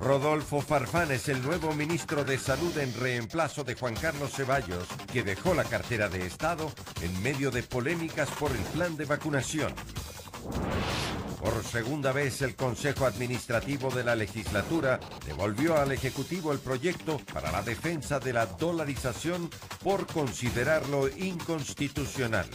Rodolfo Farfán es el nuevo ministro de Salud en reemplazo de Juan Carlos Ceballos, que dejó la cartera de Estado en medio de polémicas por el plan de vacunación. Por segunda vez, el Consejo Administrativo de la Legislatura devolvió al Ejecutivo el proyecto para la defensa de la dolarización por considerarlo inconstitucional.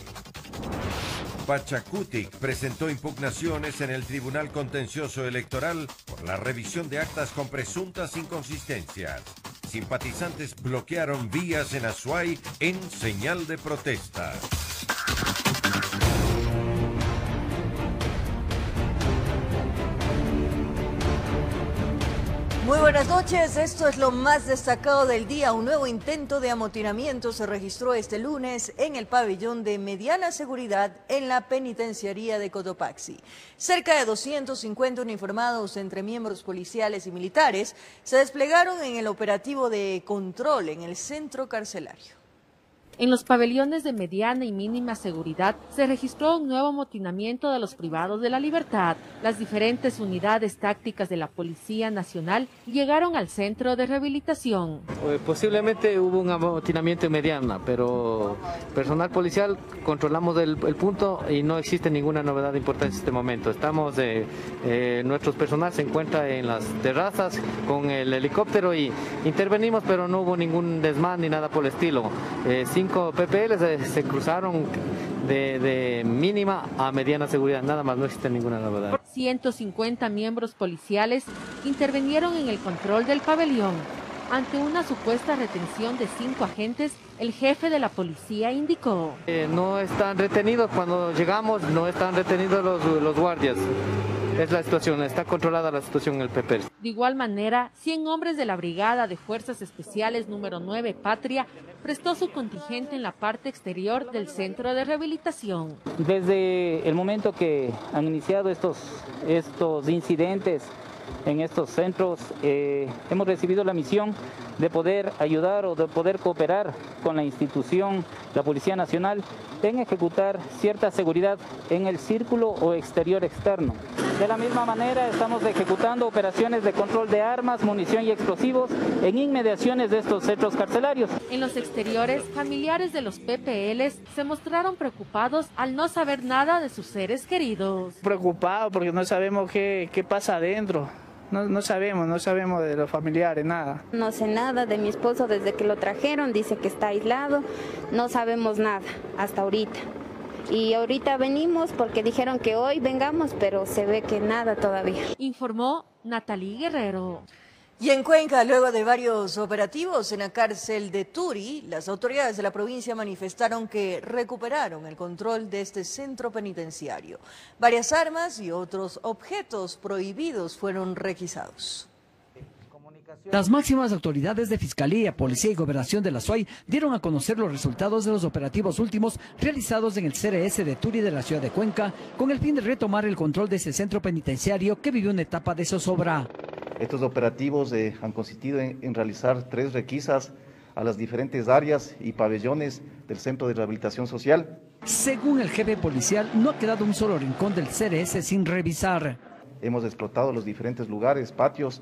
Pachacutic presentó impugnaciones en el Tribunal Contencioso Electoral por la revisión de actas con presuntas inconsistencias. Simpatizantes bloquearon vías en Azuay en señal de protesta. Muy buenas noches, esto es lo más destacado del día. Un nuevo intento de amotinamiento se registró este lunes en el pabellón de mediana seguridad en la penitenciaría de Cotopaxi. Cerca de 250 uniformados entre miembros policiales y militares se desplegaron en el operativo de control en el centro carcelario. En los pabellones de mediana y mínima seguridad se registró un nuevo amotinamiento de los privados de la libertad. Las diferentes unidades tácticas de la Policía Nacional llegaron al centro de rehabilitación. Eh, posiblemente hubo un amotinamiento en mediana, pero personal policial controlamos el, punto y no existe ninguna novedad importante en este momento. Estamos, eh, eh, nuestro personal se encuentra en las terrazas con el helicóptero y intervenimos, pero no hubo ningún desmán ni nada por el estilo cinco PPL se, cruzaron de, mínima a mediana seguridad, nada más, no existe ninguna novedad. 150 miembros policiales intervinieron en el control del pabellón. Ante una supuesta retención de cinco agentes, el jefe de la policía indicó. Eh, no están retenidos, cuando llegamos no están retenidos los, los guardias. Es la situación, está controlada la situación en el PP. De igual manera, 100 hombres de la Brigada de Fuerzas Especiales número 9 Patria prestó su contingente en la parte exterior del centro de rehabilitación. Desde el momento que han iniciado estos, estos incidentes en estos centros, eh, hemos recibido la misión de poder ayudar o de poder cooperar con la institución, la Policía Nacional, en ejecutar cierta seguridad en el círculo o exterior externo. De la misma manera, estamos ejecutando operaciones de control de armas, munición y explosivos en inmediaciones de estos centros carcelarios. En los exteriores, familiares de los PPLs se mostraron preocupados al no saber nada de sus seres queridos. Preocupados porque no sabemos qué, qué pasa adentro. No, no, sabemos, no sabemos de los familiares, nada. No sé nada de mi esposo desde que lo trajeron, dice que está aislado, no sabemos nada hasta ahorita. Y ahorita venimos porque dijeron que hoy vengamos, pero se ve que nada todavía. Informó Natalie Guerrero. Y en Cuenca, luego de varios operativos en la cárcel de Turi, las autoridades de la provincia manifestaron que recuperaron el control de este centro penitenciario. Varias armas y otros objetos prohibidos fueron requisados. Las máximas autoridades de Fiscalía, Policía y Gobernación de la SUAY dieron a conocer los resultados de los operativos últimos realizados en el CRS de Turi de la ciudad de Cuenca, con el fin de retomar el control de ese centro penitenciario que vivió una etapa de zozobra. Estos operativos eh, han consistido en, realizar tres requisas a las diferentes áreas y pabellones del Centro de Rehabilitación Social. Según el jefe policial, no ha quedado un solo rincón del CRS sin revisar. Hemos explotado los diferentes lugares, patios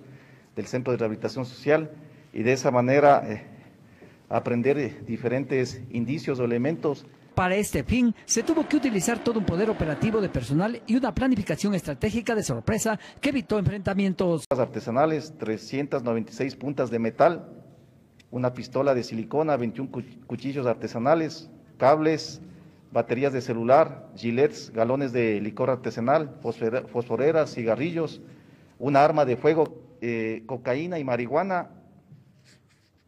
del Centro de Rehabilitación Social y de esa manera eh, aprender eh, diferentes indicios o elementos para este fin, se tuvo que utilizar todo un poder operativo de personal y una planificación estratégica de sorpresa que evitó enfrentamientos. Artesanales, 396 puntas de metal, una pistola de silicona, 21 cuchillos artesanales, cables, baterías de celular, gilets, galones de licor artesanal, fosforeras, cigarrillos, una arma de fuego, eh, cocaína y marihuana.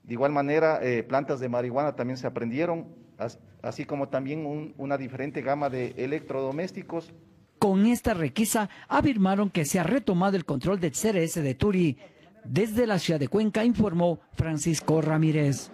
De igual manera, eh, plantas de marihuana también se aprendieron, así como también una diferente gama de electrodomésticos. Con esta requisa afirmaron que se ha retomado el control del CRS de Turi. Desde la ciudad de Cuenca informó Francisco Ramírez.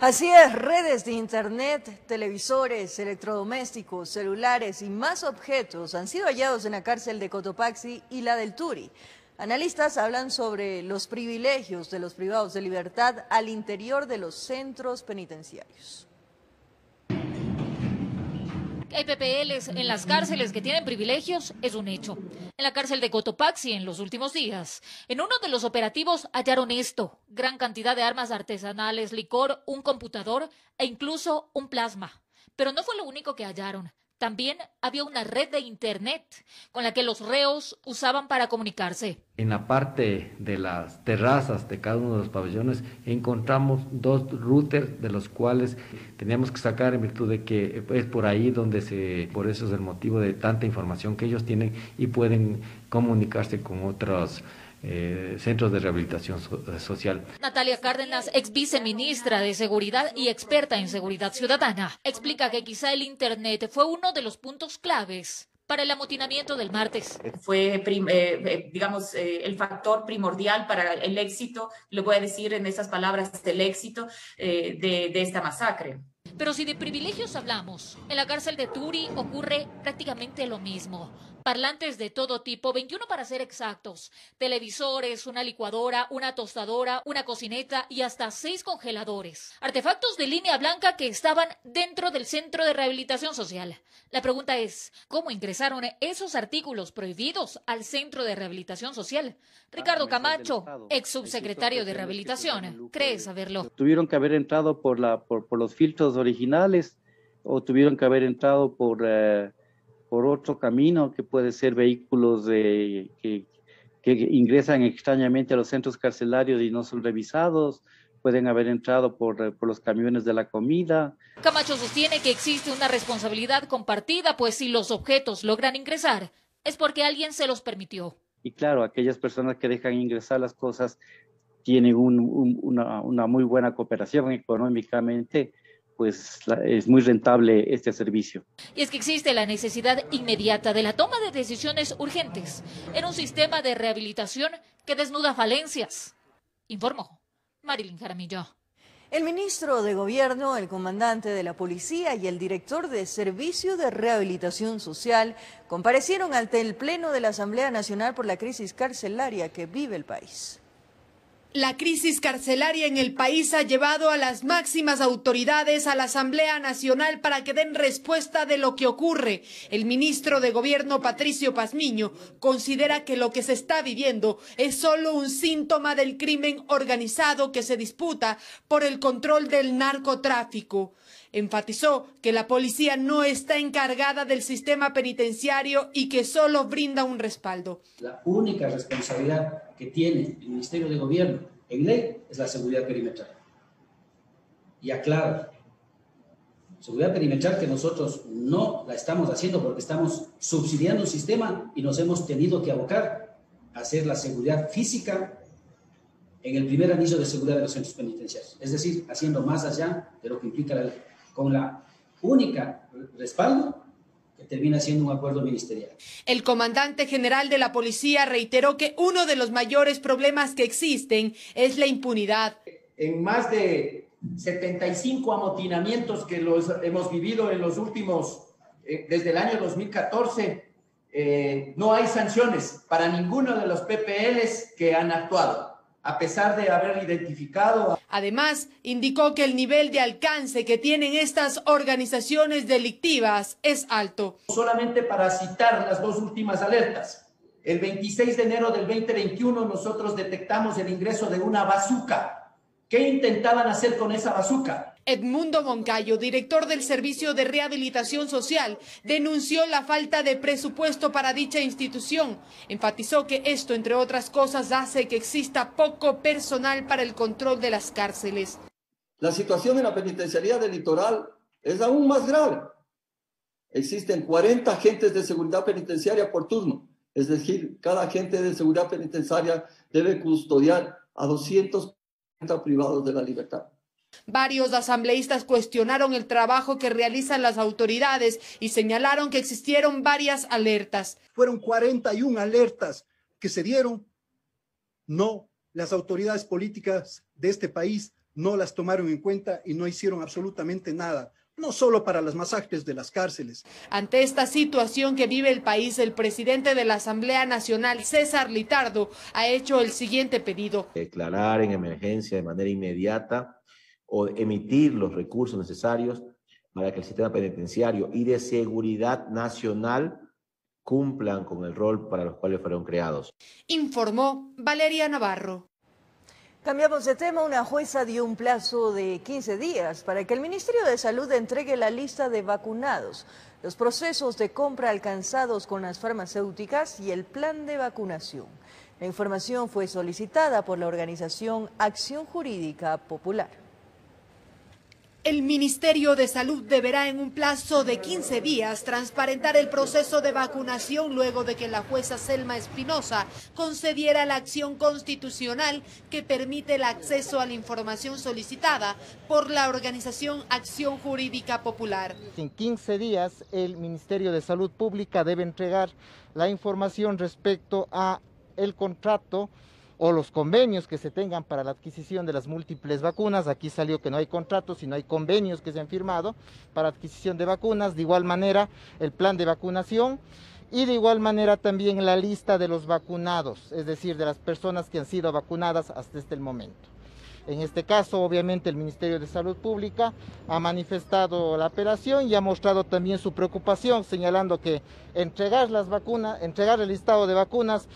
Así es, redes de internet, televisores, electrodomésticos, celulares y más objetos han sido hallados en la cárcel de Cotopaxi y la del Turi. Analistas hablan sobre los privilegios de los privados de libertad al interior de los centros penitenciarios. Hay en las cárceles que tienen privilegios es un hecho. En la cárcel de Cotopaxi en los últimos días, en uno de los operativos hallaron esto, gran cantidad de armas artesanales, licor, un computador e incluso un plasma. Pero no fue lo único que hallaron. También había una red de Internet con la que los reos usaban para comunicarse. En la parte de las terrazas de cada uno de los pabellones encontramos dos routers de los cuales teníamos que sacar en virtud de que es por ahí donde se, por eso es el motivo de tanta información que ellos tienen y pueden comunicarse con otros eh, centros de rehabilitación eh, social. Natalia Cárdenas, ex viceministra de Seguridad y experta en seguridad ciudadana, explica que quizá el Internet fue uno de los puntos claves para el amotinamiento del martes. Fue, eh, digamos, el factor primordial para el éxito, le voy a decir en esas palabras, el éxito de, de esta masacre. Pero si de privilegios hablamos, en la cárcel de Turi ocurre prácticamente lo mismo parlantes de todo tipo, 21 para ser exactos, televisores, una licuadora, una tostadora, una cocineta y hasta seis congeladores. Artefactos de línea blanca que estaban dentro del centro de rehabilitación social. La pregunta es, ¿cómo ingresaron esos artículos prohibidos al centro de rehabilitación social? Ricardo Camacho, ex subsecretario de rehabilitación, cree saberlo. Tuvieron que haber entrado por, la, por, los filtros originales o tuvieron que haber entrado por... Eh, por otro camino que puede ser vehículos de, que, que ingresan extrañamente a los centros carcelarios y no son revisados, pueden haber entrado por, por, los camiones de la comida. Camacho sostiene que existe una responsabilidad compartida, pues si los objetos logran ingresar, es porque alguien se los permitió. Y claro, aquellas personas que dejan ingresar las cosas tienen un, una, una, muy buena cooperación económicamente pues es muy rentable este servicio. Y es que existe la necesidad inmediata de la toma de decisiones urgentes en un sistema de rehabilitación que desnuda falencias. Informó Marilyn Jaramillo. El ministro de Gobierno, el comandante de la policía y el director de Servicio de Rehabilitación Social comparecieron ante el Pleno de la Asamblea Nacional por la crisis carcelaria que vive el país. La crisis carcelaria en el país ha llevado a las máximas autoridades a la Asamblea Nacional para que den respuesta de lo que ocurre. El ministro de Gobierno, Patricio Pazmiño, considera que lo que se está viviendo es solo un síntoma del crimen organizado que se disputa por el control del narcotráfico. Enfatizó que la policía no está encargada del sistema penitenciario y que solo brinda un respaldo. La única responsabilidad que tiene el Ministerio de Gobierno en ley es la seguridad perimetral. Y aclaro, seguridad perimetral que nosotros no la estamos haciendo porque estamos subsidiando un sistema y nos hemos tenido que abocar a hacer la seguridad física en el primer anillo de seguridad de los centros penitenciarios. Es decir, haciendo más allá de lo que implica la ley, con la única respaldo que termina siendo un acuerdo ministerial. El comandante general de la policía reiteró que uno de los mayores problemas que existen es la impunidad. En más de 75 amotinamientos que los hemos vivido en los últimos, eh, desde el año 2014, eh, no hay sanciones para ninguno de los PPLs que han actuado a pesar de haber identificado. Además, indicó que el nivel de alcance que tienen estas organizaciones delictivas es alto. Solamente para citar las dos últimas alertas. El 26 de enero del 2021 nosotros detectamos el ingreso de una bazuca. ¿Qué intentaban hacer con esa bazuca? Edmundo Moncayo, director del Servicio de Rehabilitación Social, denunció la falta de presupuesto para dicha institución. Enfatizó que esto, entre otras cosas, hace que exista poco personal para el control de las cárceles. La situación en la penitenciaría del litoral es aún más grave. Existen 40 agentes de seguridad penitenciaria por turno. Es decir, cada agente de seguridad penitenciaria debe custodiar a 240 privados de la libertad. Varios asambleístas cuestionaron el trabajo que realizan las autoridades y señalaron que existieron varias alertas. Fueron 41 alertas que se dieron. No, las autoridades políticas de este país no las tomaron en cuenta y no hicieron absolutamente nada no solo para las masacres de las cárceles. Ante esta situación que vive el país, el presidente de la Asamblea Nacional, César Litardo, ha hecho el siguiente pedido. Declarar en emergencia de manera inmediata o emitir los recursos necesarios para que el sistema penitenciario y de seguridad nacional cumplan con el rol para los cuales fueron creados. Informó Valeria Navarro. Cambiamos de tema. Una jueza dio un plazo de 15 días para que el Ministerio de Salud entregue la lista de vacunados, los procesos de compra alcanzados con las farmacéuticas y el plan de vacunación. La información fue solicitada por la organización Acción Jurídica Popular. El Ministerio de Salud deberá en un plazo de 15 días transparentar el proceso de vacunación luego de que la jueza Selma Espinosa concediera la acción constitucional que permite el acceso a la información solicitada por la organización Acción Jurídica Popular. En 15 días el Ministerio de Salud Pública debe entregar la información respecto a el contrato o los convenios que se tengan para la adquisición de las múltiples vacunas. Aquí salió que no hay contratos, sino hay convenios que se han firmado para adquisición de vacunas. De igual manera, el plan de vacunación y de igual manera también la lista de los vacunados, es decir, de las personas que han sido vacunadas hasta este momento. En este caso, obviamente, el Ministerio de Salud Pública ha manifestado la apelación y ha mostrado también su preocupación, señalando que entregar las vacunas, entregar el listado de vacunas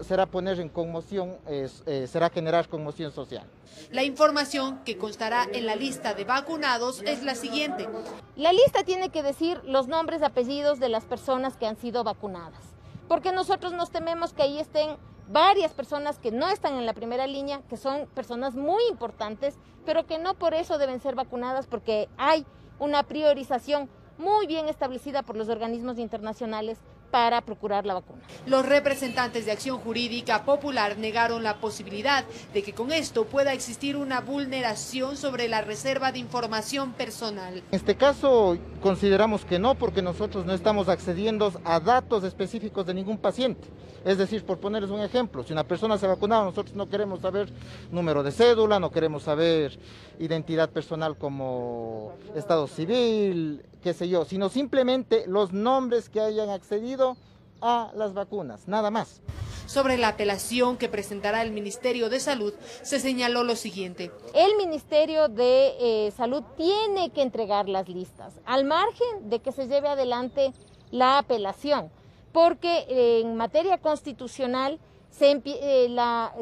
será poner en conmoción, eh, será generar conmoción social. La información que constará en la lista de vacunados es la siguiente. La lista tiene que decir los nombres y apellidos de las personas que han sido vacunadas, porque nosotros nos tememos que ahí estén varias personas que no están en la primera línea, que son personas muy importantes, pero que no por eso deben ser vacunadas porque hay una priorización muy bien establecida por los organismos internacionales para procurar la vacuna. Los representantes de Acción Jurídica Popular negaron la posibilidad de que con esto pueda existir una vulneración sobre la reserva de información personal. En este caso consideramos que no, porque nosotros no estamos accediendo a datos específicos de ningún paciente. Es decir, por ponerles un ejemplo, si una persona se ha vacunado, nosotros no queremos saber número de cédula, no queremos saber identidad personal como estado civil, qué sé yo, sino simplemente los nombres que hayan accedido a las vacunas, nada más. Sobre la apelación que presentará el Ministerio de Salud, se señaló lo siguiente. El Ministerio de eh, Salud tiene que entregar las listas, al margen de que se lleve adelante la apelación, porque en materia constitucional eh,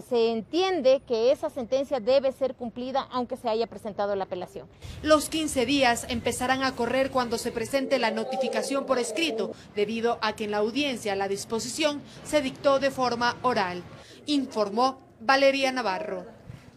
se, entiende que esa sentencia debe ser cumplida aunque se haya presentado la apelación. Los 15 días empezarán a correr cuando se presente la notificación por escrito, debido a que en la audiencia la disposición se dictó de forma oral, informó Valeria Navarro.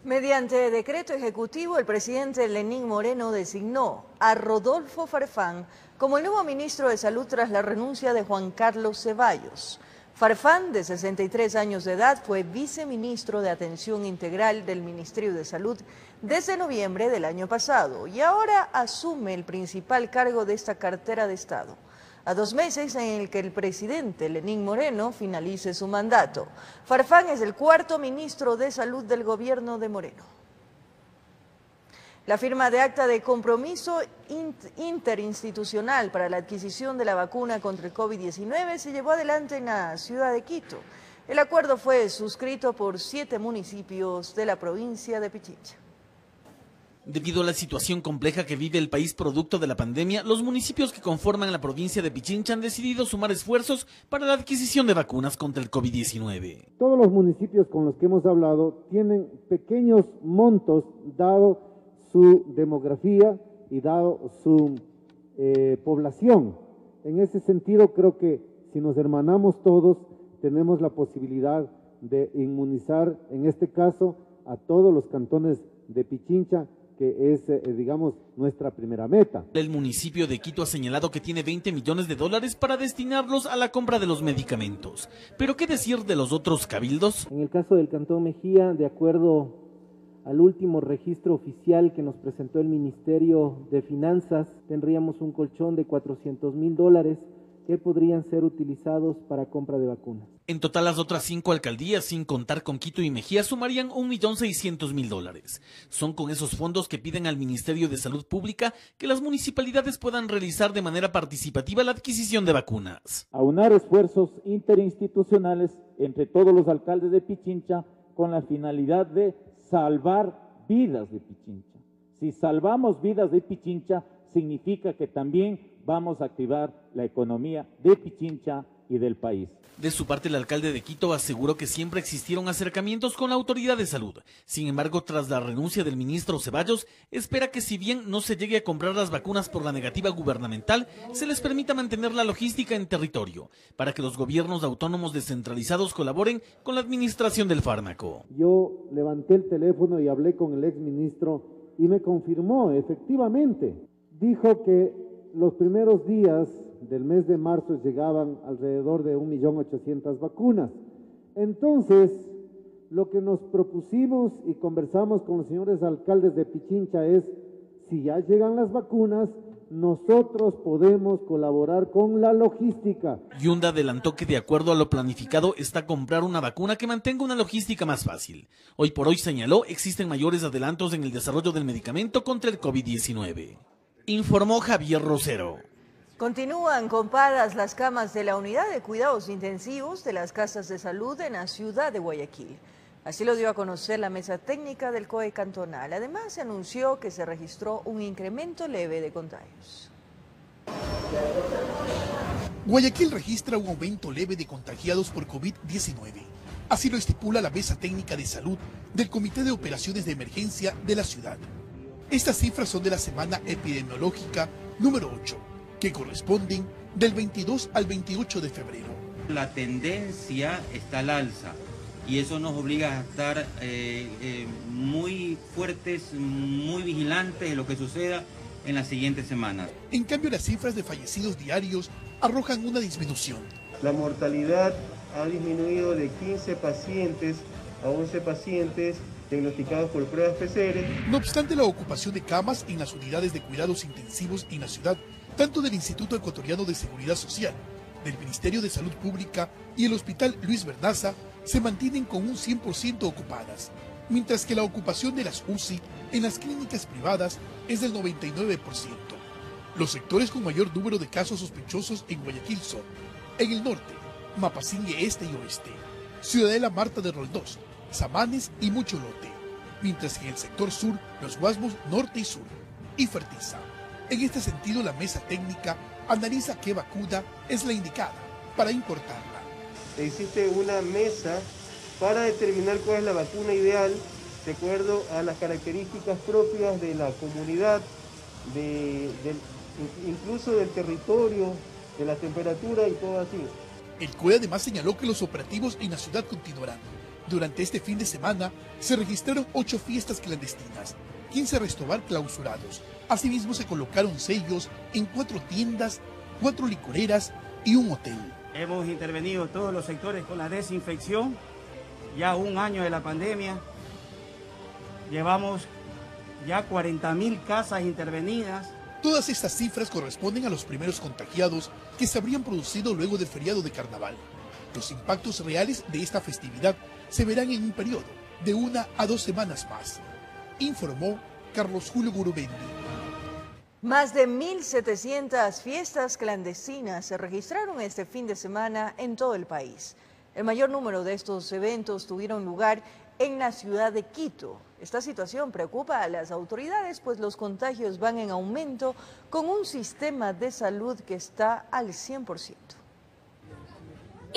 Mediante decreto ejecutivo, el presidente Lenín Moreno designó a Rodolfo Farfán como el nuevo ministro de Salud tras la renuncia de Juan Carlos Ceballos. Farfán, de 63 años de edad, fue viceministro de Atención Integral del Ministerio de Salud desde noviembre del año pasado y ahora asume el principal cargo de esta cartera de Estado, a dos meses en el que el presidente Lenín Moreno finalice su mandato. Farfán es el cuarto ministro de Salud del gobierno de Moreno. La firma de acta de compromiso interinstitucional para la adquisición de la vacuna contra el COVID-19 se llevó adelante en la ciudad de Quito. El acuerdo fue suscrito por siete municipios de la provincia de Pichincha. Debido a la situación compleja que vive el país producto de la pandemia, los municipios que conforman la provincia de Pichincha han decidido sumar esfuerzos para la adquisición de vacunas contra el COVID-19. Todos los municipios con los que hemos hablado tienen pequeños montos dado su demografía y dado su eh, población. En ese sentido, creo que si nos hermanamos todos, tenemos la posibilidad de inmunizar, en este caso, a todos los cantones de Pichincha, que es, eh, digamos, nuestra primera meta. El municipio de Quito ha señalado que tiene 20 millones de dólares para destinarlos a la compra de los medicamentos. Pero ¿qué decir de los otros cabildos? En el caso del Cantón Mejía, de acuerdo al último registro oficial que nos presentó el Ministerio de Finanzas, tendríamos un colchón de 400 mil dólares que podrían ser utilizados para compra de vacunas. En total, las otras cinco alcaldías, sin contar con Quito y Mejía, sumarían 1.600.000 dólares. Son con esos fondos que piden al Ministerio de Salud Pública que las municipalidades puedan realizar de manera participativa la adquisición de vacunas. Aunar esfuerzos interinstitucionales entre todos los alcaldes de Pichincha con la finalidad de salvar vidas de Pichincha. Si salvamos vidas de Pichincha, significa que también vamos a activar la economía de Pichincha y del país. De su parte, el alcalde de Quito aseguró que siempre existieron acercamientos con la autoridad de salud. Sin embargo, tras la renuncia del ministro Ceballos, espera que si bien no se llegue a comprar las vacunas por la negativa gubernamental, se les permita mantener la logística en territorio, para que los gobiernos autónomos descentralizados colaboren con la administración del fármaco. Yo levanté el teléfono y hablé con el exministro y me confirmó, efectivamente, dijo que los primeros días del mes de marzo llegaban alrededor de 1.800.000 vacunas. Entonces, lo que nos propusimos y conversamos con los señores alcaldes de Pichincha es, si ya llegan las vacunas, nosotros podemos colaborar con la logística. Yunda adelantó que de acuerdo a lo planificado está comprar una vacuna que mantenga una logística más fácil. Hoy por hoy señaló existen mayores adelantos en el desarrollo del medicamento contra el COVID-19. Informó Javier Rosero. Continúan compadas las camas de la unidad de cuidados intensivos de las casas de salud en la ciudad de Guayaquil. Así lo dio a conocer la mesa técnica del COE cantonal. Además, se anunció que se registró un incremento leve de contagios. Guayaquil registra un aumento leve de contagiados por COVID-19. Así lo estipula la mesa técnica de salud del Comité de Operaciones de Emergencia de la ciudad. Estas cifras son de la semana epidemiológica número 8 que corresponden del 22 al 28 de febrero. La tendencia está al alza y eso nos obliga a estar eh, eh, muy fuertes, muy vigilantes de lo que suceda en las siguientes semanas. En cambio, las cifras de fallecidos diarios arrojan una disminución. La mortalidad ha disminuido de 15 pacientes a 11 pacientes diagnosticados por pruebas PCR. No obstante, la ocupación de camas en las unidades de cuidados intensivos en la ciudad tanto del Instituto Ecuatoriano de Seguridad Social, del Ministerio de Salud Pública y el Hospital Luis Bernaza se mantienen con un 100% ocupadas, mientras que la ocupación de las UCI en las clínicas privadas es del 99%. Los sectores con mayor número de casos sospechosos en Guayaquil son, en el norte, Mapasingue Este y Oeste, Ciudadela Marta de Roldós, Samanes y Mucholote, mientras que en el sector sur, los Guasmos Norte y Sur, y Fertiza. En este sentido, la mesa técnica analiza qué vacuna es la indicada para importarla. Existe una mesa para determinar cuál es la vacuna ideal de acuerdo a las características propias de la comunidad, incluso del territorio, de la temperatura y todo así. El COE además señaló que los operativos en la ciudad continuarán. Durante este fin de semana se registraron ocho fiestas clandestinas, 15 restaurantes clausurados, Asimismo se colocaron sellos en cuatro tiendas, cuatro licoreras y un hotel. Hemos intervenido todos los sectores con la desinfección, ya un año de la pandemia. Llevamos ya 40.000 casas intervenidas. Todas estas cifras corresponden a los primeros contagiados que se habrían producido luego del feriado de carnaval. Los impactos reales de esta festividad se verán en un periodo de una a dos semanas más, informó Carlos Julio Gurubendi. Más de 1.700 fiestas clandestinas se registraron este fin de semana en todo el país. El mayor número de estos eventos tuvieron lugar en la ciudad de Quito. Esta situación preocupa a las autoridades, pues los contagios van en aumento con un sistema de salud que está al 100%.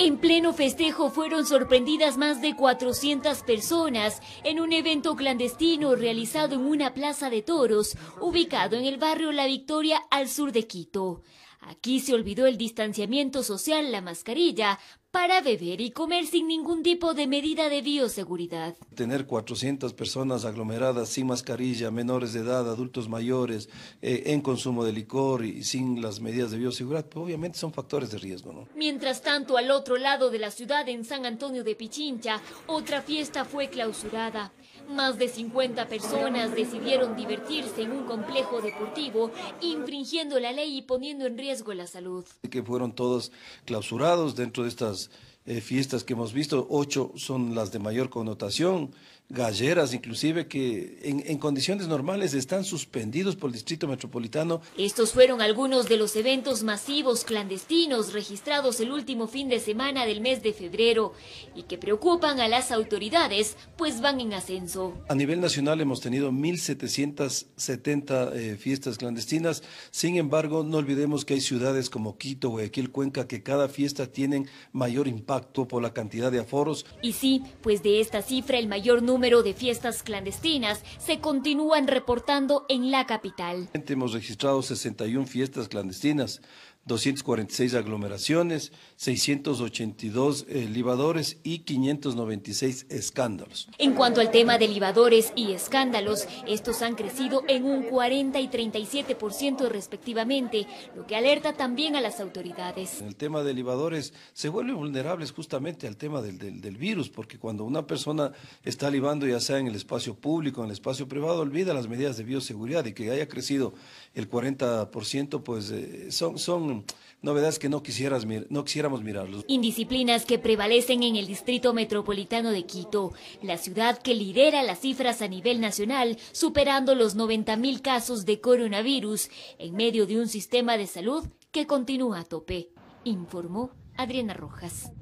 En pleno festejo fueron sorprendidas más de 400 personas en un evento clandestino realizado en una plaza de toros ubicado en el barrio La Victoria al sur de Quito. Aquí se olvidó el distanciamiento social, la mascarilla, para beber y comer sin ningún tipo de medida de bioseguridad. Tener 400 personas aglomeradas sin mascarilla, menores de edad, adultos mayores, eh, en consumo de licor y sin las medidas de bioseguridad, pues obviamente son factores de riesgo. ¿no? Mientras tanto, al otro lado de la ciudad, en San Antonio de Pichincha, otra fiesta fue clausurada. Más de 50 personas decidieron divertirse en un complejo deportivo, infringiendo la ley y poniendo en riesgo la salud. Que fueron todos clausurados dentro de estas eh, fiestas que hemos visto, ocho son las de mayor connotación, galleras inclusive que en, en, condiciones normales están suspendidos por el Distrito Metropolitano. Estos fueron algunos de los eventos masivos clandestinos registrados el último fin de semana del mes de febrero y que preocupan a las autoridades pues van en ascenso. A nivel nacional hemos tenido 1.770 eh, fiestas clandestinas, sin embargo no olvidemos que hay ciudades como Quito, Guayaquil, Cuenca que cada fiesta tienen mayor impacto por la cantidad de aforos. Y sí, pues de esta cifra el mayor número número de fiestas clandestinas se continúan reportando en la capital. Hemos registrado 61 fiestas clandestinas, 246 aglomeraciones, 682 eh, libadores y 596 escándalos. En cuanto al tema de libadores y escándalos, estos han crecido en un 40 y 37% respectivamente, lo que alerta también a las autoridades. En el tema de libadores se vuelven vulnerables justamente al tema del, del, del virus, porque cuando una persona está libando ya sea en el espacio público, en el espacio privado, olvida las medidas de bioseguridad y que haya crecido el 40%, pues eh, son, novedades que no, quisieras, no quisiéramos mirarlos. Indisciplinas que prevalecen en el Distrito Metropolitano de Quito, la ciudad que lidera las cifras a nivel nacional, superando los 90 mil casos de coronavirus, en medio de un sistema de salud que continúa a tope, informó Adriana Rojas.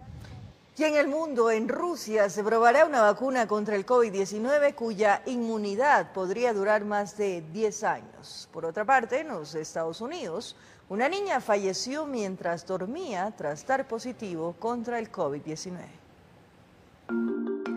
Y en el mundo, en Rusia, se probará una vacuna contra el COVID-19 cuya inmunidad podría durar más de 10 años. Por otra parte, en los Estados Unidos, una niña falleció mientras dormía tras dar positivo contra el COVID-19.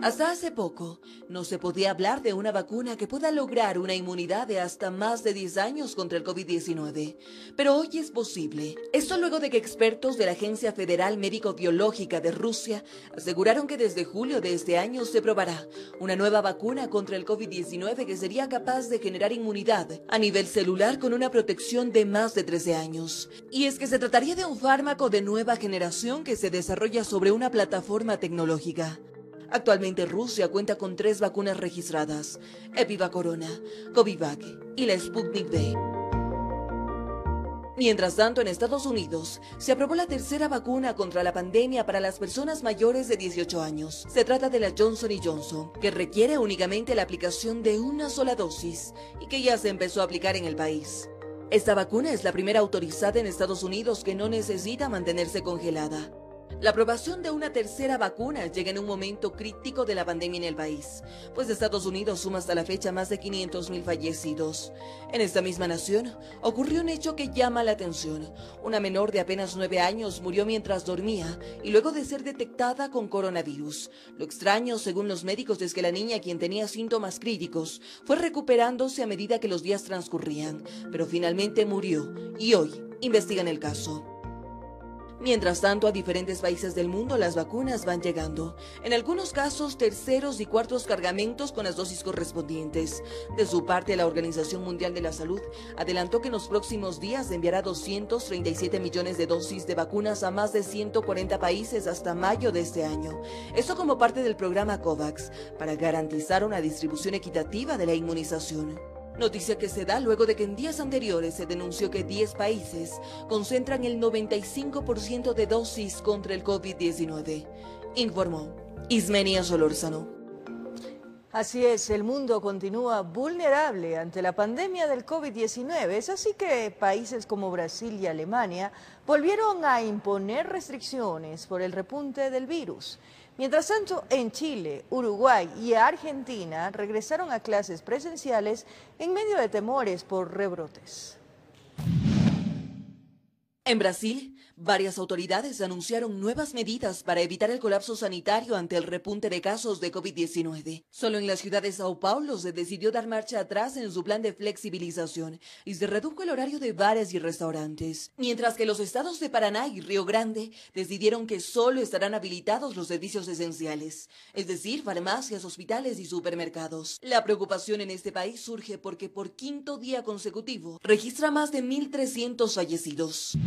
Hasta hace poco, no se podía hablar de una vacuna que pueda lograr una inmunidad de hasta más de 10 años contra el COVID-19. Pero hoy es posible. Esto luego de que expertos de la Agencia Federal Médico-Biológica de Rusia aseguraron que desde julio de este año se probará una nueva vacuna contra el COVID-19 que sería capaz de generar inmunidad a nivel celular con una protección de más de 13 años. Y es que se trataría de un fármaco de nueva generación que se desarrolla sobre una plataforma tecnológica. Actualmente Rusia cuenta con tres vacunas registradas, Epiva Corona, Covivac y la Sputnik V. Mientras tanto, en Estados Unidos se aprobó la tercera vacuna contra la pandemia para las personas mayores de 18 años. Se trata de la Johnson Johnson, que requiere únicamente la aplicación de una sola dosis y que ya se empezó a aplicar en el país. Esta vacuna es la primera autorizada en Estados Unidos que no necesita mantenerse congelada. La aprobación de una tercera vacuna llega en un momento crítico de la pandemia en el país, pues Estados Unidos suma hasta la fecha más de 500.000 fallecidos. En esta misma nación ocurrió un hecho que llama la atención. Una menor de apenas 9 años murió mientras dormía y luego de ser detectada con coronavirus. Lo extraño, según los médicos, es que la niña, quien tenía síntomas críticos, fue recuperándose a medida que los días transcurrían, pero finalmente murió y hoy investigan el caso. Mientras tanto, a diferentes países del mundo las vacunas van llegando. En algunos casos, terceros y cuartos cargamentos con las dosis correspondientes. De su parte, la Organización Mundial de la Salud adelantó que en los próximos días enviará 237 millones de dosis de vacunas a más de 140 países hasta mayo de este año. Esto como parte del programa COVAX, para garantizar una distribución equitativa de la inmunización. Noticia que se da luego de que en días anteriores se denunció que 10 países concentran el 95% de dosis contra el COVID-19, informó Ismenia Solórzano. Así es, el mundo continúa vulnerable ante la pandemia del COVID-19. Es así que países como Brasil y Alemania volvieron a imponer restricciones por el repunte del virus. Mientras tanto, en Chile, Uruguay y Argentina regresaron a clases presenciales en medio de temores por rebrotes. En Brasil, Varias autoridades anunciaron nuevas medidas para evitar el colapso sanitario ante el repunte de casos de COVID-19. Solo en la ciudad de Sao Paulo se decidió dar marcha atrás en su plan de flexibilización y se redujo el horario de bares y restaurantes, mientras que los estados de Paraná y Río Grande decidieron que solo estarán habilitados los servicios esenciales, es decir, farmacias, hospitales y supermercados. La preocupación en este país surge porque por quinto día consecutivo registra más de 1.300 fallecidos.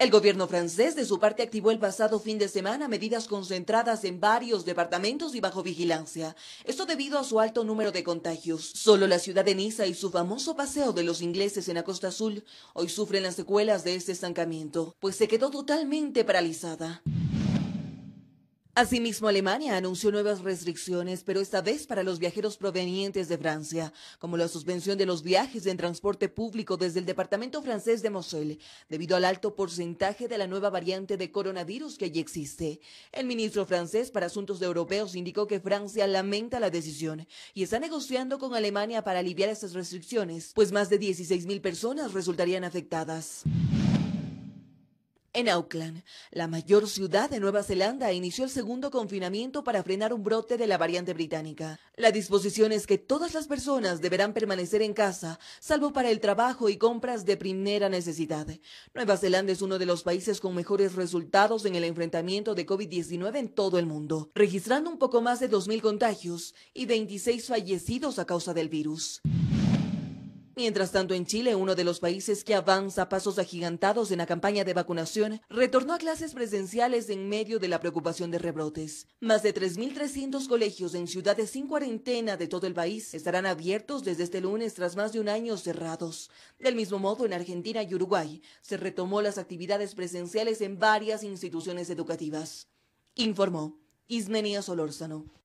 El gobierno francés, de su parte, activó el pasado fin de semana medidas concentradas en varios departamentos y bajo vigilancia. Esto debido a su alto número de contagios. Solo la ciudad de Niza y su famoso paseo de los ingleses en la Costa Azul hoy sufren las secuelas de este estancamiento, pues se quedó totalmente paralizada. Asimismo, Alemania anunció nuevas restricciones, pero esta vez para los viajeros provenientes de Francia, como la suspensión de los viajes en transporte público desde el departamento francés de Moselle, debido al alto porcentaje de la nueva variante de coronavirus que allí existe. El ministro francés para Asuntos Europeos indicó que Francia lamenta la decisión y está negociando con Alemania para aliviar estas restricciones, pues más de 16.000 personas resultarían afectadas. En Auckland, la mayor ciudad de Nueva Zelanda, inició el segundo confinamiento para frenar un brote de la variante británica. La disposición es que todas las personas deberán permanecer en casa, salvo para el trabajo y compras de primera necesidad. Nueva Zelanda es uno de los países con mejores resultados en el enfrentamiento de COVID-19 en todo el mundo, registrando un poco más de 2.000 contagios y 26 fallecidos a causa del virus. Mientras tanto, en Chile, uno de los países que avanza pasos agigantados en la campaña de vacunación, retornó a clases presenciales en medio de la preocupación de rebrotes. Más de 3.300 colegios en ciudades sin cuarentena de todo el país estarán abiertos desde este lunes tras más de un año cerrados. Del mismo modo, en Argentina y Uruguay se retomó las actividades presenciales en varias instituciones educativas. Informó Ismenia Solórzano.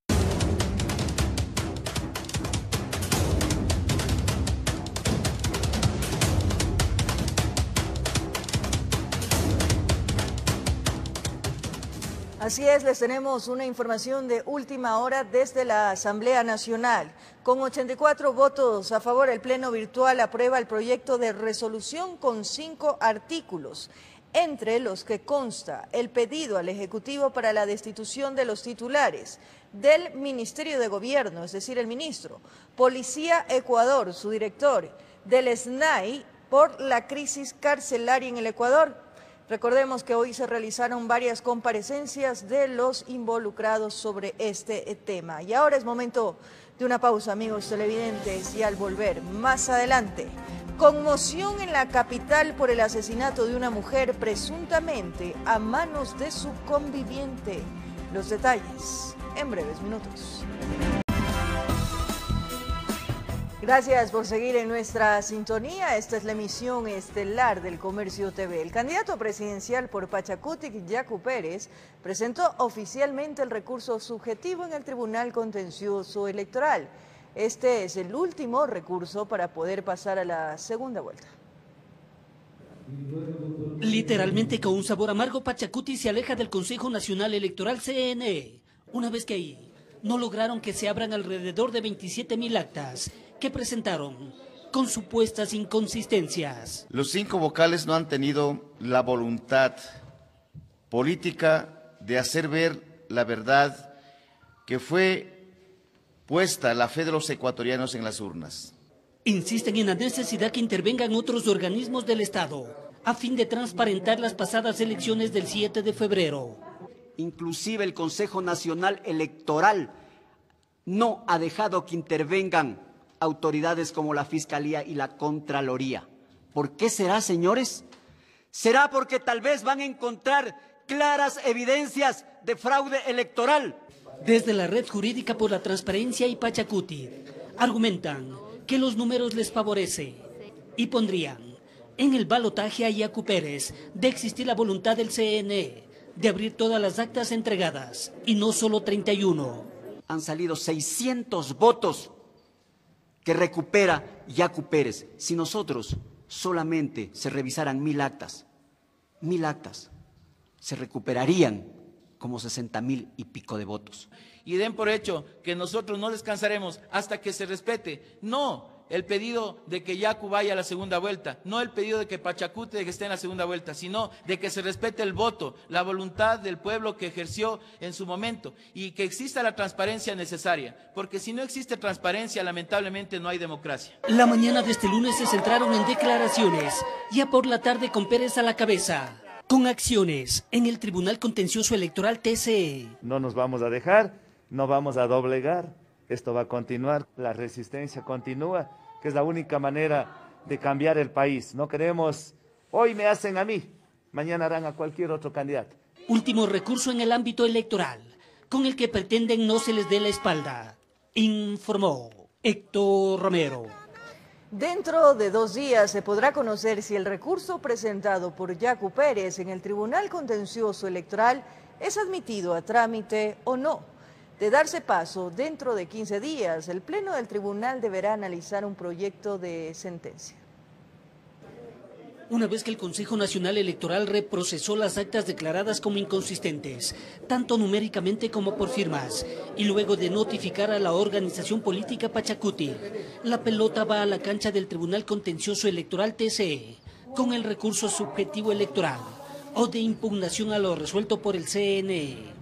Así es, les tenemos una información de última hora desde la Asamblea Nacional. Con 84 votos a favor, el Pleno Virtual aprueba el proyecto de resolución con cinco artículos, entre los que consta el pedido al Ejecutivo para la destitución de los titulares del Ministerio de Gobierno, es decir, el ministro, Policía Ecuador, su director, del SNAI por la crisis carcelaria en el Ecuador, Recordemos que hoy se realizaron varias comparecencias de los involucrados sobre este tema. Y ahora es momento de una pausa, amigos televidentes, y al volver más adelante, conmoción en la capital por el asesinato de una mujer presuntamente a manos de su conviviente. Los detalles en breves minutos. Gracias por seguir en nuestra sintonía. Esta es la emisión estelar del Comercio TV. El candidato presidencial por Pachacutic, Yacu Pérez, presentó oficialmente el recurso subjetivo en el Tribunal Contencioso Electoral. Este es el último recurso para poder pasar a la segunda vuelta. Literalmente con un sabor amargo, Pachacuti se aleja del Consejo Nacional Electoral CNE. Una vez que ahí no lograron que se abran alrededor de 27 mil actas que presentaron con supuestas inconsistencias. Los cinco vocales no han tenido la voluntad política de hacer ver la verdad que fue puesta la fe de los ecuatorianos en las urnas. Insisten en la necesidad que intervengan otros organismos del Estado a fin de transparentar las pasadas elecciones del 7 de febrero. Inclusive el Consejo Nacional Electoral no ha dejado que intervengan autoridades como la Fiscalía y la Contraloría. ¿Por qué será, señores? ¿Será porque tal vez van a encontrar claras evidencias de fraude electoral? Desde la Red Jurídica por la Transparencia y Pachacuti argumentan que los números les favorece y pondrían en el balotaje a Yacu Pérez de existir la voluntad del CNE de abrir todas las actas entregadas y no solo 31. Han salido 600 votos que recupera Yacu Pérez. Si nosotros solamente se revisaran mil actas, mil actas, se recuperarían como 60 mil y pico de votos. Y den por hecho que nosotros no descansaremos hasta que se respete. No, el pedido de que Yacu vaya a la segunda vuelta, no el pedido de que Pachacute que esté en la segunda vuelta, sino de que se respete el voto, la voluntad del pueblo que ejerció en su momento y que exista la transparencia necesaria, porque si no existe transparencia, lamentablemente no hay democracia. La mañana de este lunes se centraron en declaraciones, ya por la tarde con Pérez a la cabeza, con acciones en el Tribunal Contencioso Electoral TCE. No nos vamos a dejar, no vamos a doblegar esto va a continuar, la resistencia continúa, que es la única manera de cambiar el país. No queremos, hoy me hacen a mí, mañana harán a cualquier otro candidato. Último recurso en el ámbito electoral, con el que pretenden no se les dé la espalda, informó Héctor Romero. Dentro de dos días se podrá conocer si el recurso presentado por Yacu Pérez en el Tribunal Contencioso Electoral es admitido a trámite o no. De darse paso, dentro de 15 días, el Pleno del Tribunal deberá analizar un proyecto de sentencia. Una vez que el Consejo Nacional Electoral reprocesó las actas declaradas como inconsistentes, tanto numéricamente como por firmas, y luego de notificar a la organización política Pachacuti, la pelota va a la cancha del Tribunal Contencioso Electoral TCE, con el recurso subjetivo electoral o de impugnación a lo resuelto por el CNE.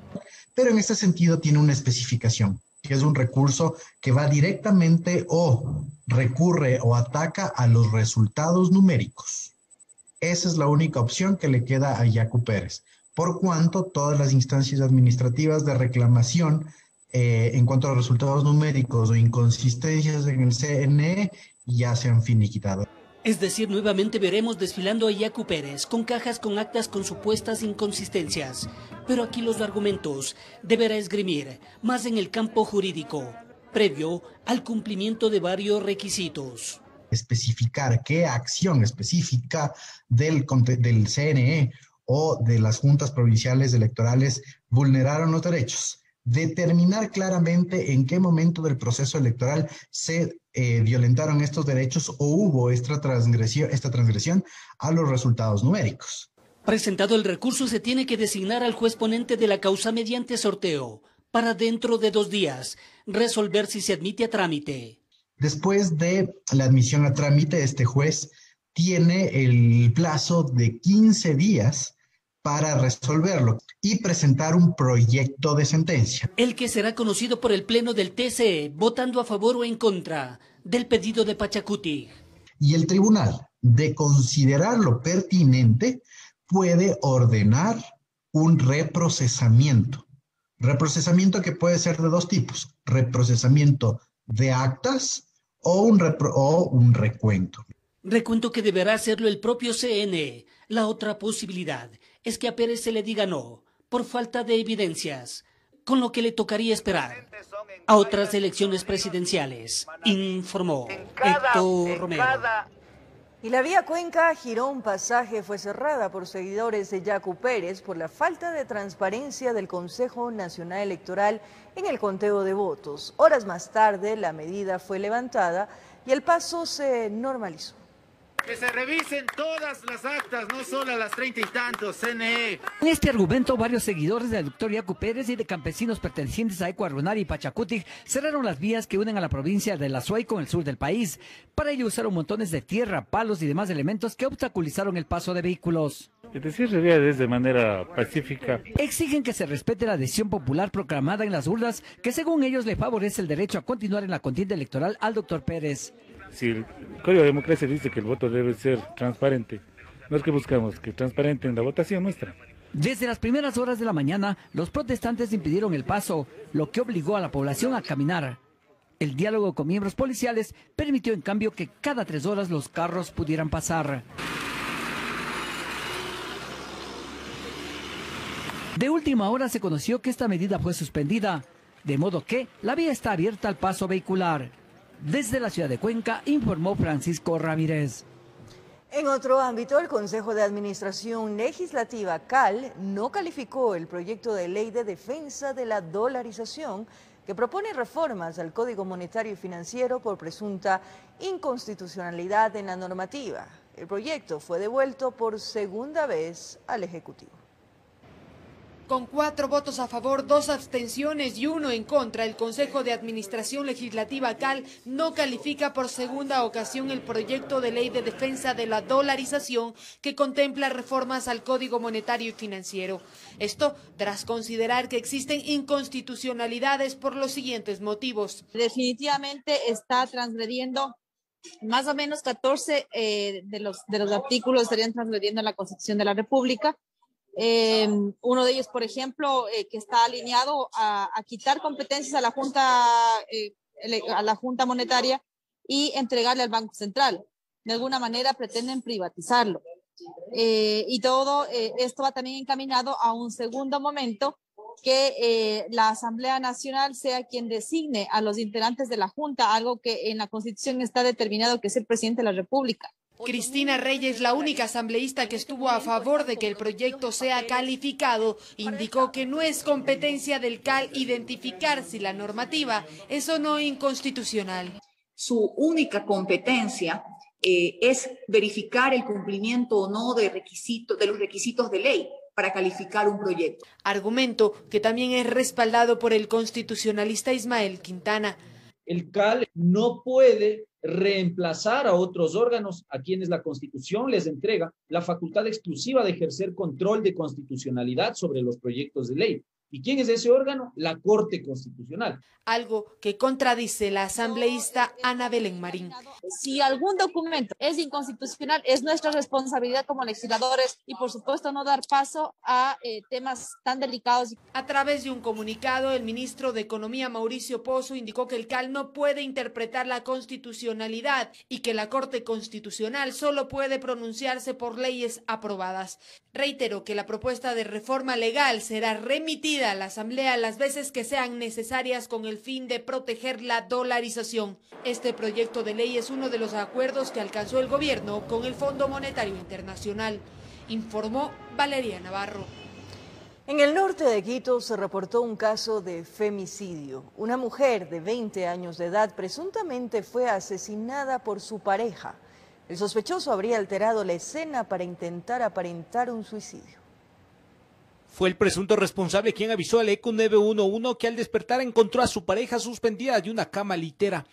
Pero en este sentido tiene una especificación, que es un recurso que va directamente o recurre o ataca a los resultados numéricos. Esa es la única opción que le queda a Yacu Pérez, por cuanto todas las instancias administrativas de reclamación eh, en cuanto a resultados numéricos o inconsistencias en el CNE ya se han finiquitado. Es decir, nuevamente veremos desfilando a Yacu Pérez con cajas con actas con supuestas inconsistencias. Pero aquí los argumentos deberá esgrimir más en el campo jurídico, previo al cumplimiento de varios requisitos especificar qué acción específica del, del CNE o de las juntas provinciales electorales vulneraron los derechos. Determinar claramente en qué momento del proceso electoral se eh, violentaron estos derechos o hubo esta transgresión, esta transgresión a los resultados numéricos. Presentado el recurso, se tiene que designar al juez ponente de la causa mediante sorteo para dentro de dos días resolver si se admite a trámite. Después de la admisión a trámite, este juez tiene el plazo de 15 días para resolverlo y presentar un proyecto de sentencia. El que será conocido por el Pleno del TCE, votando a favor o en contra del pedido de Pachacuti. Y el tribunal, de considerarlo pertinente, puede ordenar un reprocesamiento. Reprocesamiento que puede ser de dos tipos, reprocesamiento de actas o un, o un recuento. Recuento que deberá hacerlo el propio CNE. La otra posibilidad es que a Pérez se le diga no, por falta de evidencias, con lo que le tocaría esperar a otras elecciones presidenciales, informó Héctor Romero. Y la vía Cuenca Girón Pasaje fue cerrada por seguidores de Yacu Pérez por la falta de transparencia del Consejo Nacional Electoral en el conteo de votos. Horas más tarde la medida fue levantada y el paso se normalizó. Que se revisen todas las actas, no solo las treinta y tantos, CNE. En este argumento, varios seguidores del doctor Yacu Pérez y de campesinos pertenecientes a Ecuarunar y Pachacutic cerraron las vías que unen a la provincia de La Suay con el sur del país. Para ello usaron montones de tierra, palos y demás elementos que obstaculizaron el paso de vehículos. Es de manera pacífica. Exigen que se respete la decisión popular proclamada en las urnas, que según ellos le favorece el derecho a continuar en la contienda electoral al doctor Pérez si el Código de Democracia dice que el voto debe ser transparente, no es que buscamos que transparente en la votación nuestra. Desde las primeras horas de la mañana, los protestantes impidieron el paso, lo que obligó a la población a caminar. El diálogo con miembros policiales permitió en cambio que cada tres horas los carros pudieran pasar. De última hora se conoció que esta medida fue suspendida, de modo que la vía está abierta al paso vehicular. Desde la ciudad de Cuenca informó Francisco Ramírez. En otro ámbito, el Consejo de Administración Legislativa CAL no calificó el proyecto de ley de defensa de la dolarización que propone reformas al Código Monetario y Financiero por presunta inconstitucionalidad en la normativa. El proyecto fue devuelto por segunda vez al Ejecutivo. Con cuatro votos a favor, dos abstenciones y uno en contra, el Consejo de Administración Legislativa CAL no califica por segunda ocasión el proyecto de ley de defensa de la dolarización que contempla reformas al Código Monetario y Financiero. Esto tras considerar que existen inconstitucionalidades por los siguientes motivos. Definitivamente está transgrediendo más o menos 14 eh, de, los, de los artículos estarían transgrediendo la Constitución de la República eh, uno de ellos, por ejemplo, eh, que está alineado a, quitar competencias a la Junta, eh, a la Junta Monetaria y entregarle al Banco Central. De alguna manera pretenden privatizarlo. eh, y todo esto va también encaminado a un segundo momento que la Asamblea Nacional sea quien designe a los integrantes de la Junta, algo que en la Constitución está determinado que es el presidente de la República. Cristina Reyes, la única asambleísta que estuvo a favor de que el proyecto sea calificado, indicó que no es competencia del CAL identificar si la normativa es o no inconstitucional. Su única competencia eh, es verificar el cumplimiento o no de, requisito, de los requisitos de ley para calificar un proyecto. Argumento que también es respaldado por el constitucionalista Ismael Quintana. El CAL no puede reemplazar a otros órganos a quienes la Constitución les entrega la facultad exclusiva de ejercer control de constitucionalidad sobre los proyectos de ley. ¿Y quién es ese órgano? La Corte Constitucional. Algo que contradice la asambleísta Ana Belén Marín. Si algún documento es inconstitucional, es nuestra responsabilidad como legisladores y por supuesto no dar paso a eh, temas tan delicados. A través de un comunicado, el ministro de Economía Mauricio Pozo indicó que el CAL no puede interpretar la constitucionalidad y que la Corte Constitucional solo puede pronunciarse por leyes aprobadas. Reitero que la propuesta de reforma legal será remitida a la Asamblea las veces que sean necesarias con el fin de proteger la dolarización. Este proyecto de ley es uno de los acuerdos que alcanzó el gobierno con el Fondo Monetario Internacional, informó Valeria Navarro. En el norte de Quito se reportó un caso de femicidio. Una mujer de 20 años de edad presuntamente fue asesinada por su pareja. El sospechoso habría alterado la escena para intentar aparentar un suicidio. Fue el presunto responsable quien avisó al ECO 911 que al despertar encontró a su pareja suspendida de una cama litera,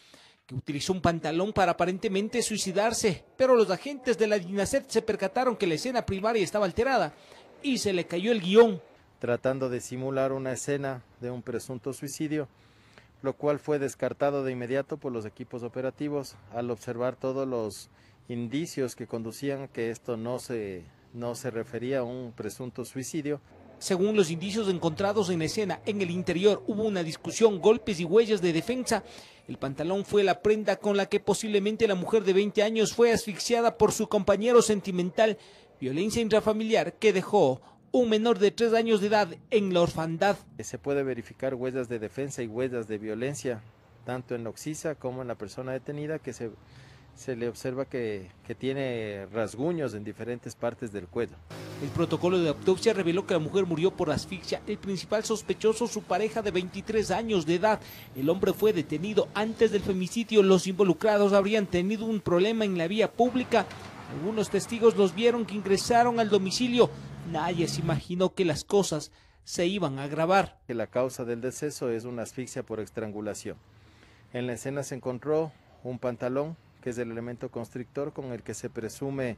que utilizó un pantalón para aparentemente suicidarse, pero los agentes de la DINASET se percataron que la escena primaria estaba alterada y se le cayó el guion. Tratando de simular una escena de un presunto suicidio, lo cual fue descartado de inmediato por los equipos operativos al observar todos los indicios que conducían que esto no se, no se refería a un presunto suicidio. Según los indicios encontrados en la escena, en el interior hubo una discusión, golpes y huellas de defensa. El pantalón fue la prenda con la que posiblemente la mujer de 20 años fue asfixiada por su compañero sentimental. Violencia intrafamiliar que dejó un menor de 3 años de edad en la orfandad. Se puede verificar huellas de defensa y huellas de violencia, tanto en la oxisa como en la persona detenida, que se se le observa que, que, tiene rasguños en diferentes partes del cuello. El protocolo de autopsia reveló que la mujer murió por asfixia. El principal sospechoso, su pareja de 23 años de edad. El hombre fue detenido antes del femicidio. Los involucrados habrían tenido un problema en la vía pública. Algunos testigos los vieron que ingresaron al domicilio. Nadie se imaginó que las cosas se iban a agravar. La causa del deceso es una asfixia por estrangulación. En la escena se encontró un pantalón que es el elemento constrictor con el que se presume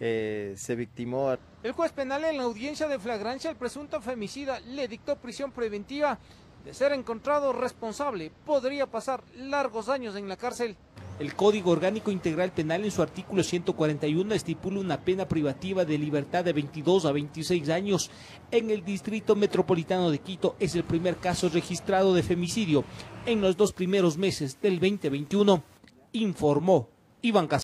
eh, se victimó. El juez penal en la audiencia de flagrancia al presunto femicida le dictó prisión preventiva. De ser encontrado responsable, podría pasar largos años en la cárcel. El Código Orgánico Integral Penal en su artículo 141 estipula una pena privativa de libertad de 22 a 26 años. En el Distrito Metropolitano de Quito es el primer caso registrado de femicidio en los dos primeros meses del 2021 informó Iván Castillo.